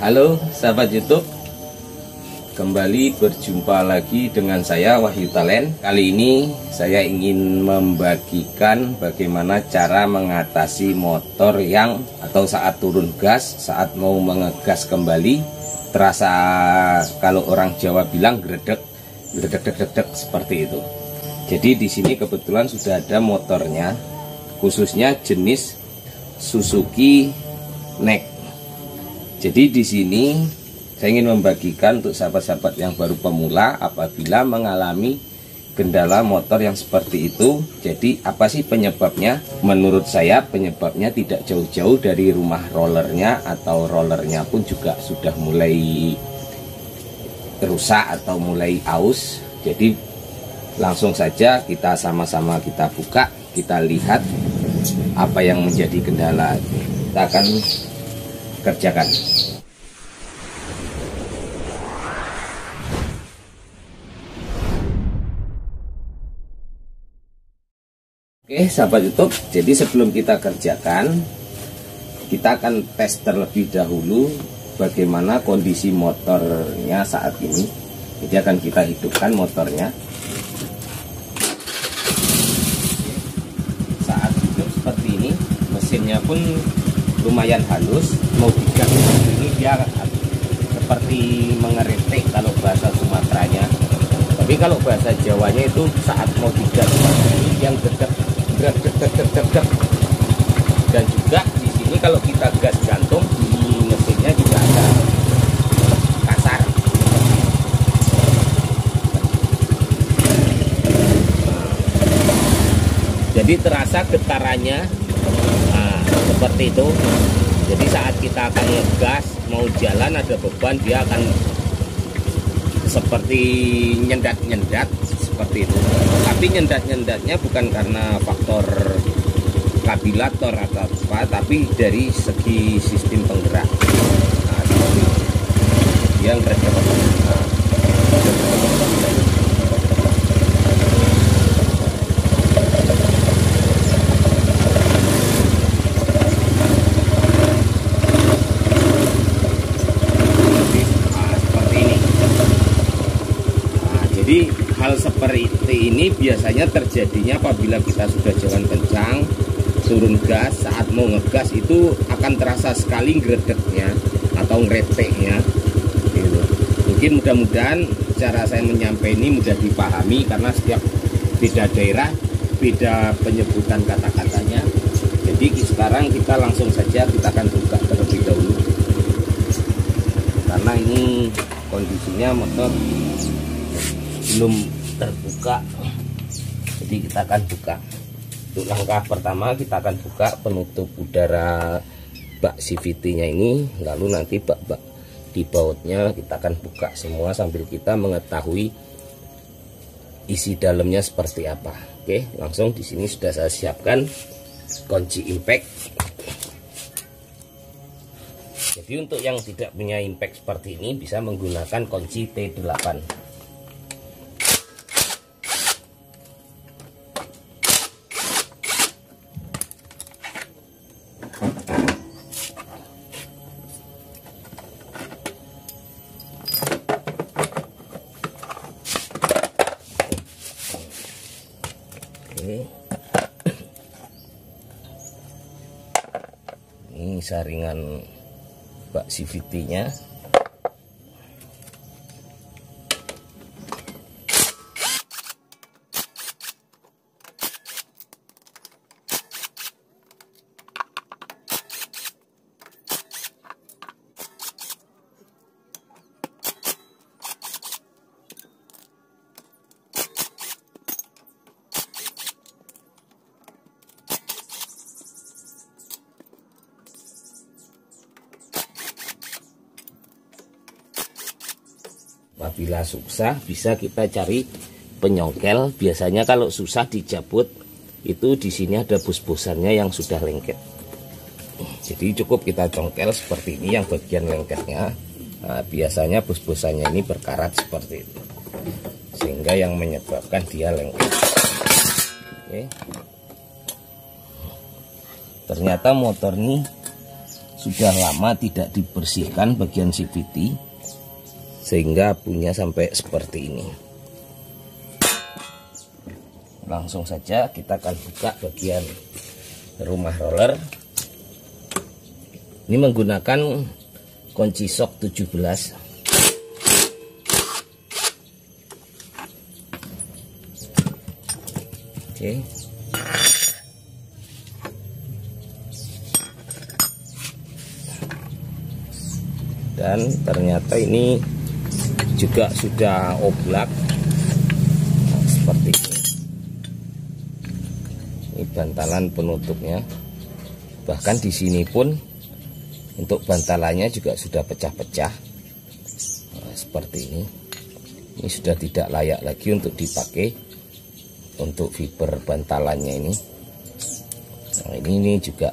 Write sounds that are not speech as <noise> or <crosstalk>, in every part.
Halo sahabat YouTube. Kembali berjumpa lagi dengan saya Wahyu Talen. Kali ini saya ingin membagikan bagaimana cara mengatasi motor yang Atau saat turun gas, saat mau mengegas kembali. Terasa kalau orang Jawa bilang gredek Gredek gredek gredek seperti itu. Jadi di sini kebetulan sudah ada motornya Khususnya jenis Suzuki Next jadi di sini saya ingin membagikan untuk sahabat-sahabat yang baru pemula apabila mengalami kendala motor yang seperti itu. Jadi apa sih penyebabnya? Menurut saya penyebabnya tidak jauh-jauh dari rumah rollernya atau rollernya pun juga sudah mulai rusak atau mulai aus. Jadi langsung saja kita sama-sama kita buka, kita lihat apa yang menjadi kendala. Kita akan kerjakan. Oke sahabat YouTube jadi sebelum kita kerjakan kita akan tes terlebih dahulu bagaimana kondisi motornya saat ini jadi akan kita hidupkan motornya saat hidup seperti ini mesinnya pun lumayan halus mau digas ini dia seperti mengeretik kalau bahasa Sumateranya. Tapi kalau bahasa Jawanya itu saat mau digas yang dekat dekat dan juga di sini kalau kita gas gantung di mesinnya juga ada kasar. Jadi terasa getarannya seperti itu. Jadi saat kita akan ngegas mau jalan ada beban dia akan seperti nyendat-nyendat seperti itu. Tapi nyendat-nyendatnya bukan karena faktor kabilator atau apa tapi dari segi sistem penggerak. Nah, yang nah, Jadi hal seperti ini biasanya terjadinya apabila kita sudah jalan kencang, turun gas, saat mau ngegas itu akan terasa sekali gredeknya atau ngreteknya. Gitu. Mungkin mudah-mudahan cara saya menyampaikan ini mudah dipahami karena setiap beda daerah beda penyebutan kata-katanya. Jadi sekarang kita langsung saja kita akan buka terlebih dahulu. Karena ini kondisinya motor belum terbuka. Jadi kita akan buka. Untuk langkah pertama kita akan buka penutup udara bak CVT nya ini. Lalu nanti bak-bak di bautnya kita akan buka semua sambil kita mengetahui isi dalamnya seperti apa. Oke langsung di sini sudah saya siapkan kunci impact. Jadi untuk yang tidak punya impact seperti ini bisa menggunakan kunci T8 saringan bak CVT nya apabila susah bisa kita cari penyongkel biasanya kalau susah dicabut itu di sini ada bus-busannya yang sudah lengket. Jadi cukup kita congkel seperti ini yang bagian lengketnya. Nah, biasanya bus-busannya ini berkarat seperti itu. Sehingga yang menyebabkan dia lengket. Oke. ternyata motor ini sudah lama tidak dibersihkan bagian CVT sehingga punya sampai seperti ini. Langsung saja kita akan buka bagian rumah roller. Ini menggunakan kunci sok 17 Oke. Dan ternyata ini juga sudah oblak nah, seperti ini. Ini bantalan penutupnya. Bahkan di sini pun untuk bantalannya juga sudah pecah-pecah. Nah, seperti ini. Ini sudah tidak layak lagi untuk dipakai untuk fiber bantalannya ini nah, ini, ini juga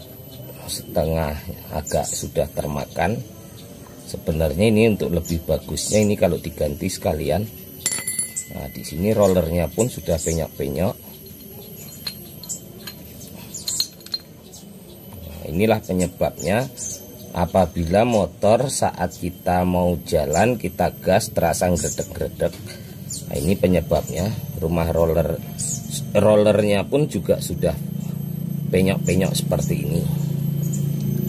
setengah agak sudah termakan sebenarnya ini untuk lebih bagusnya ini kalau diganti sekalian. Nah di sini rollernya pun sudah penyok-penyok. Nah, inilah penyebabnya. Apabila motor saat kita mau jalan kita gas terasa gredek-gredek nah ini penyebabnya. Rumah roller rollernya pun juga sudah penyok-penyok seperti ini.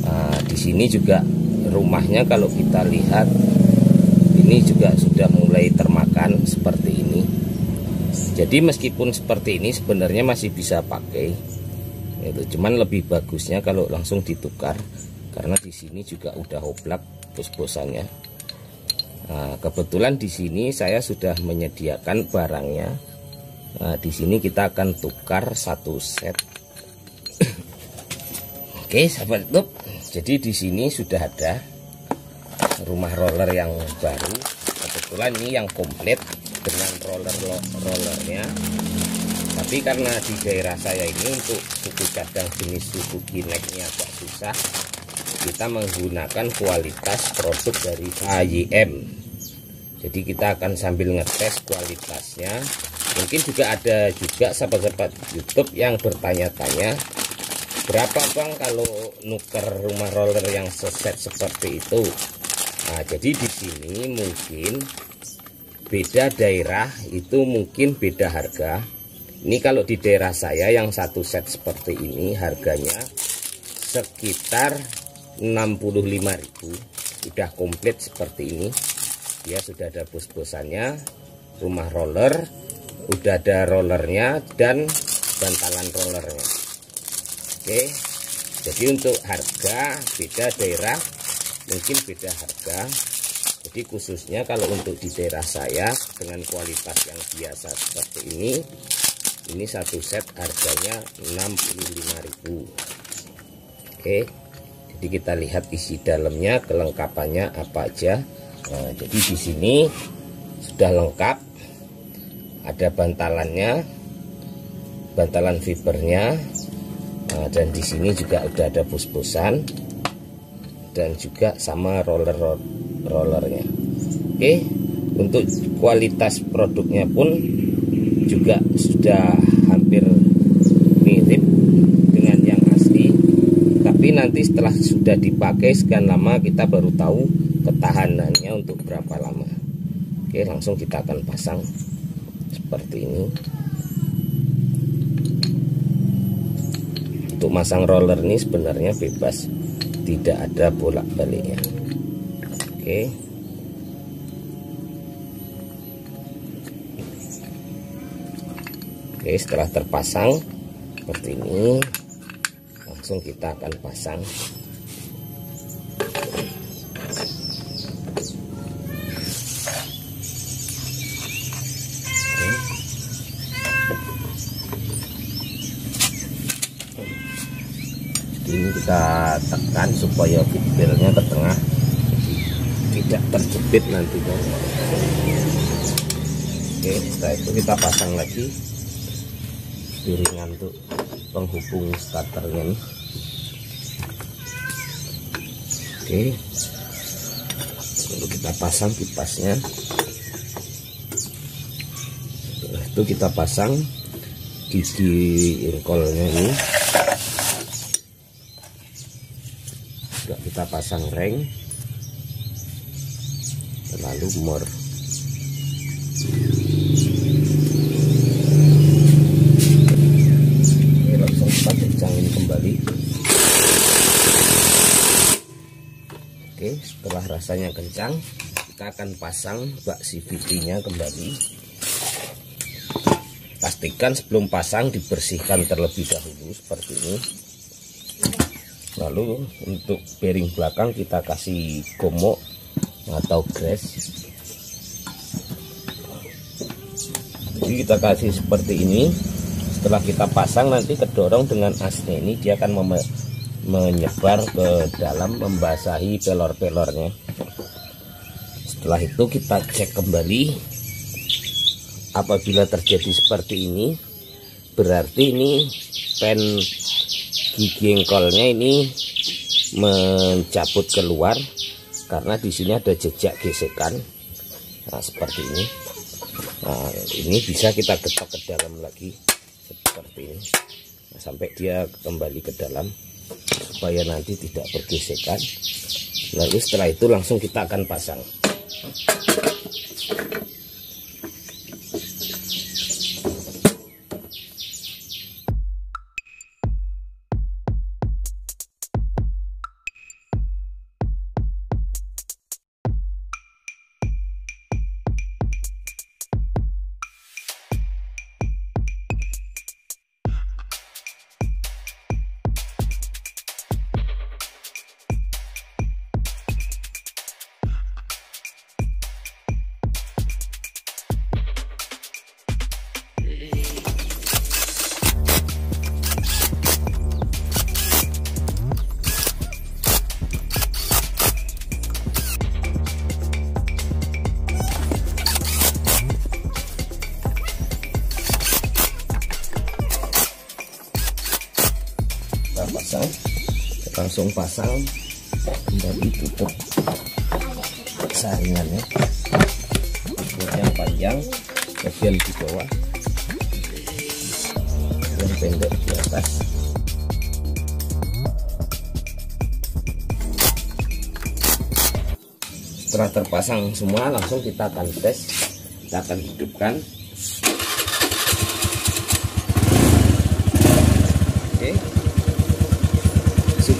Nah, di sini juga rumahnya kalau kita lihat ini juga sudah mulai termakan seperti ini jadi meskipun seperti ini sebenarnya masih bisa pakai itu cuman lebih bagusnya kalau langsung ditukar karena di sini juga udah oblak bos-bosannya nah, kebetulan di sini saya sudah menyediakan barangnya Nah, di sini kita akan tukar satu set. <coughs> Oke, sahabat YouTube. Jadi di sini sudah ada rumah roller yang baru. Kebetulan ini yang komplit dengan roller rollernya. Tapi karena di daerah saya ini untuk suku cadang jenis suku kineknya agak susah, kita menggunakan kualitas produk dari AYM. Jadi kita akan sambil ngetes kualitasnya mungkin juga ada juga sahabat-sahabat YouTube yang bertanya-tanya berapa bang kalau nuker rumah roller yang seset seperti itu? Nah jadi di sini mungkin beda daerah itu mungkin beda harga. Ini kalau di daerah saya yang satu set seperti ini harganya sekitar 65.000 sudah komplit seperti ini. Dia sudah ada bos-bosannya rumah roller udah ada rollernya dan bantalan rollernya oke. Jadi untuk harga beda daerah mungkin beda harga. Jadi khususnya kalau untuk di daerah saya dengan kualitas yang biasa seperti ini ini satu set harganya 65.000 oke. Jadi kita lihat isi dalamnya kelengkapannya apa aja. Nah, jadi di sini sudah lengkap. Ada bantalannya bantalan fibernya nah, dan di sini juga udah ada bus-busan dan juga sama roller rollernya. Oke untuk kualitas produknya pun juga sudah hampir mirip dengan yang asli. Tapi nanti setelah sudah dipakai sekian lama kita baru tahu ketahanannya untuk berapa lama. Oke langsung kita akan pasang seperti ini untuk masang roller ini sebenarnya bebas. Tidak ada bolak-baliknya. Oke. Oke setelah terpasang seperti ini langsung kita akan pasang kita tekan supaya fibernya ke tengah. Tidak terjepit nantinya oke setelah itu kita pasang lagi piringan untuk penghubung starternya nih. Oke. Lalu kita pasang kipasnya. Setelah itu kita pasang gigi ingkolnya ini kita pasang reng lalu mor Oke, langsung kita kencangin kembali. Oke setelah rasanya kencang kita akan pasang bak CVT nya kembali. Pastikan sebelum pasang dibersihkan terlebih dahulu seperti ini lalu untuk bearing belakang kita kasih gomok atau grass jadi kita kasih seperti ini. Setelah kita pasang nanti kedorong dengan asnya ini dia akan menyebar ke dalam membasahi pelor-pelornya. Setelah itu kita cek kembali. Apabila terjadi seperti ini berarti ini pen gigi engkolnya ini mencabut keluar karena di sini ada jejak gesekan. Nah seperti ini. Nah ini bisa kita ketok ke dalam lagi seperti ini. Nah, sampai dia kembali ke dalam supaya nanti tidak bergesekan. Lalu setelah itu langsung kita akan pasang langsung pasang kembali tutup saringannya. Yang panjang bagian di bawah yang pendek di atas. Setelah terpasang semua langsung kita akan tes kita akan hidupkan sudah hilang greget-gregetnya jadi di sini untuk greget-gregetnya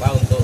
Found